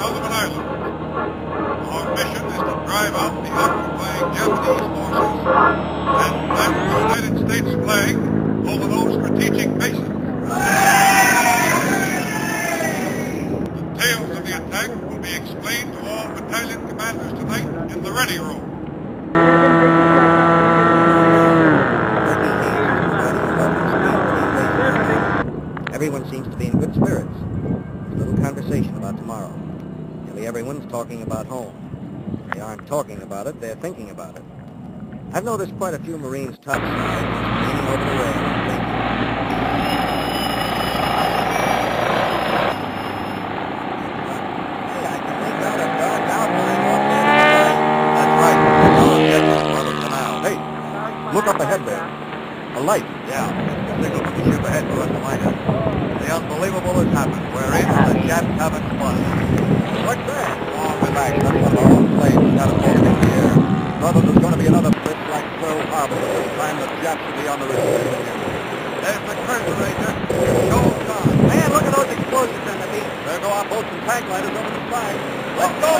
Solomon Island. Our mission is to drive out the occupying Japanese forces and plant the United States flag over those strategic bases. The details of the attack will be explained to all battalion commanders tonight in the ready room. Everyone seems to be in good spirits. A little conversation about tomorrow. Nearly everyone's talking about home. They aren't talking about it, they're thinking about it. I've noticed quite a few Marines topside leaning over the rail and thinking. Look up ahead there. A light. Yeah, it's the signal from the ship ahead for us to line up. The unbelievable has happened. We're in the Japs haven't spotted What's that? Oh, relax. That's one of our planes. Got us floating in the air. Brother, there's going to be another blitz like Pearl Harbor, this time the Japs will be on the receiver end. There's the curtain, Ranger. Showtime. Man, look at those explosions on the beach. There go our boats and tank lighters over the side. Let's go.